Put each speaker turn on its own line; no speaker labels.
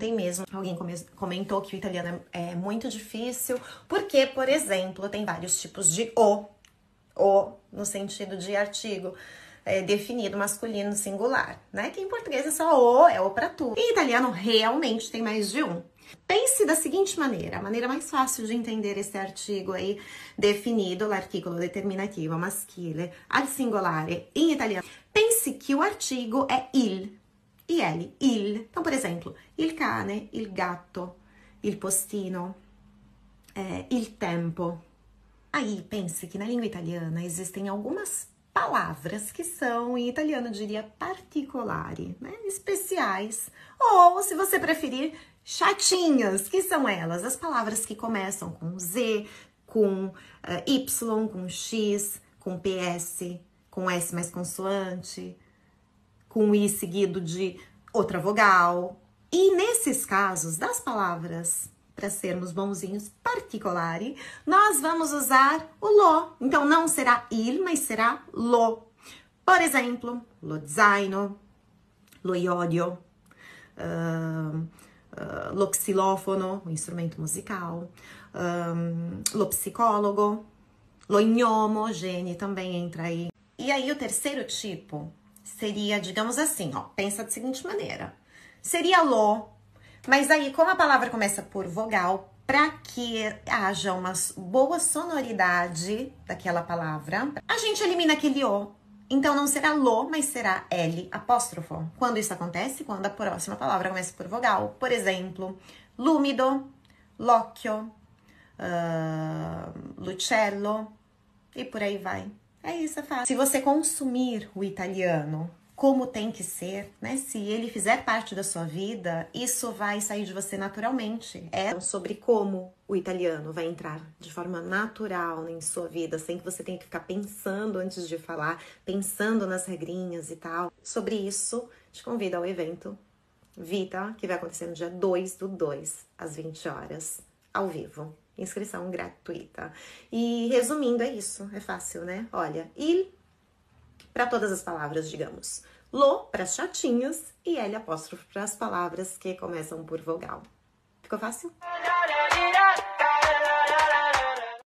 Tem mesmo, alguém comentou que o italiano é, é muito difícil, porque, por exemplo, tem vários tipos de o, o no sentido de artigo é, definido masculino singular, né? Que em português é só o, é o para tu. Em italiano realmente tem mais de um. Pense da seguinte maneira, a maneira mais fácil de entender esse artigo aí definido, l'articolo determinativo maschile al singolare em italiano. Pense que o artigo é il, il, il. Então, por exemplo, il cane, il gatto, il postino, é, il tempo. Aí, pense que na língua italiana existem algumas palavras que são, em italiano diria particolari, né? especiais, ou se você preferir, chatinhas, que são elas? As palavras que começam com Z, com uh, Y, com X, com PS, com S mais consoante, com I seguido de outra vogal. E nesses casos das palavras para sermos bonzinhos, particolari, nós vamos usar o lo. Então não será il, mas será lo. Por exemplo, lo zaino, lo iodio, uh, uh, lo xilófono, o instrumento musical, um, lo psicólogo, lo gnomo, gene também entra aí. E aí o terceiro tipo seria, digamos assim, ó, pensa da seguinte maneira. Seria lo mas aí, como a palavra começa por vogal, para que haja uma boa sonoridade daquela palavra, a gente elimina aquele O. Então não será lo, mas será L apóstrofo. Quando isso acontece? Quando a próxima palavra começa por vogal. Por exemplo, lúmido, locchio, uh, lucello e por aí vai. É isso, é fácil. Se você consumir o italiano como tem que ser, né? Se ele fizer parte da sua vida, isso vai sair de você naturalmente. É sobre como o italiano vai entrar de forma natural em sua vida, sem que você tenha que ficar pensando antes de falar, pensando nas regrinhas e tal. Sobre isso, te convido ao evento Vita, que vai acontecer no dia 2 do 2, às 20 horas, ao vivo. Inscrição gratuita. E resumindo, é isso. É fácil, né? Olha, il para todas as palavras, digamos. Lo para as chatinhas e L apóstrofo para as palavras que começam por vogal. Ficou fácil?